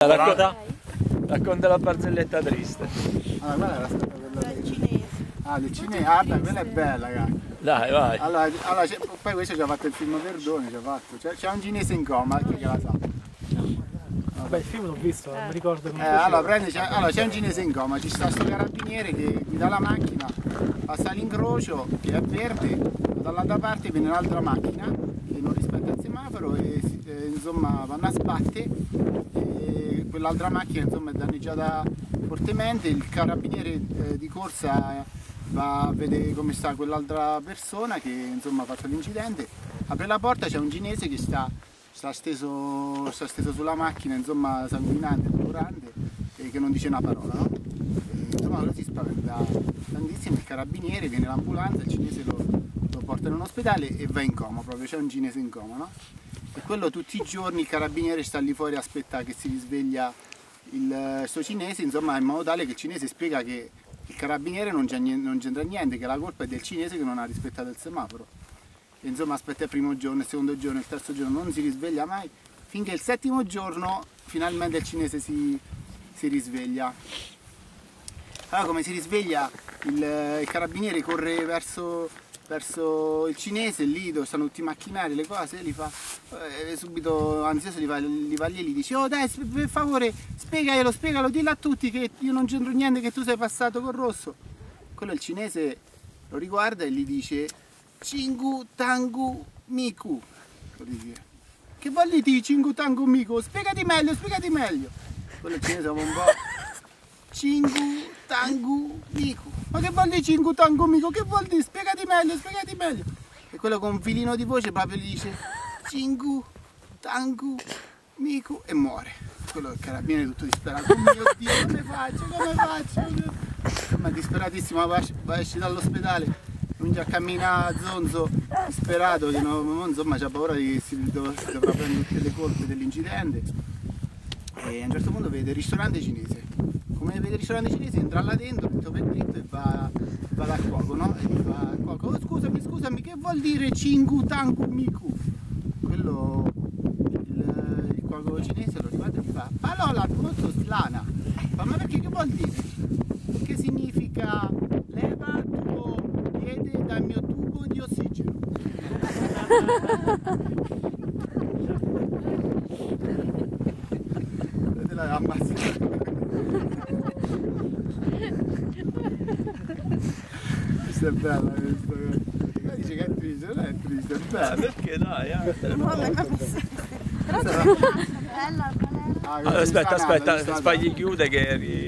Racconta, racconta la barzelletta triste. Allora, quella era stata quella del cinese. Ah, del cinese? Ah, beh, quella è bella, cara. Dai, vai. Allora, allora poi questo ci ha fatto il film Verdone, ci ha fatto. C'è, c'è un cinese in coma, chi che la sa? Vabbè, il film l'ho visto, non mi ricordo Eh, come allora, prendi, c'è, allora, c'è un cinese in coma, ci sta sto carabiniere che guida la macchina, passa l'incrocio che è verde, dall'altra parte viene un'altra macchina che non rispetta il semaforo e eh, insomma vanno a sbatte quell'altra macchina insomma è danneggiata fortemente, il carabiniere eh, di corsa va a vedere come sta quell'altra persona che insomma ha fatto l'incidente, apre la porta, c'è un cinese che sta sta steso, sta steso sulla macchina, insomma, sanguinante, dolorante e che non dice una parola, no? Insomma, allora si spaventa tantissimo, il carabiniere, viene l'ambulanza, il cinese lo, lo porta in un ospedale e va in coma, proprio c'è un cinese in coma, no? E quello tutti i giorni il carabiniere sta lì fuori a aspettare che si risveglia il sto cinese, insomma, in modo tale che il cinese spiega che il carabiniere non c'entra niente, che la colpa è del cinese che non ha rispettato il semaforo. E insomma aspetta il primo giorno, il secondo giorno, il terzo giorno, non si risveglia mai, finché il settimo giorno finalmente il cinese si, si risveglia. Allora come si risveglia il, il carabiniere corre verso, verso il cinese, lì dove stanno tutti i macchinari, le cose, li fa, eh, subito ansioso li va, li va lì e gli dice oh dai per favore spiegaglielo, spiegalo, dillo a tutti che io non c'entro niente, che tu sei passato col rosso. Quello il cinese lo riguarda e gli dice Cingu Tangu Miku. Che vuol dire Cingu Tangu Miku? Spiegati meglio, spiegati meglio. Quello il cinese dopo un po'. Cingu Tangu Miku. Ma che vuol dire Cingu Tangu Miku? Che vuol dire? Spiegati meglio, spiegati meglio. E quello con un filino di voce proprio gli dice Cingu Tangu Miku e muore. Quello il carabiniere tutto disperato. Oh mio Dio, come faccio? Come faccio? Ma disperatissimo, va esce dall'ospedale. Comincia a camminare zonzo, disperato, che non, insomma c'ha paura dov- si dovrà prendere tutte le colpe dell'incidente. E a un certo punto vede il ristorante cinese. Come vede il ristorante cinese entra là dentro, dritto per dritto e va, va dal cuoco, no? E gli fa al cuoco, "Oh, scusami, scusami, che vuol dire Cingu Tangu Miku? Quello, il, il cuoco cinese lo riguarda e gli fa, parola molto strana. Fa, ma perché che vuol dire? Che significa leva tuo piede dal mio tubo di ossigeno. Vedete la ammazza. Questa è bella questa. Ma dice che è triste, non è triste, è Eh, bella. perché dai? eh? Ah, Allora, aspetta, sta aspetta, andando, sta fagli chiude che eri...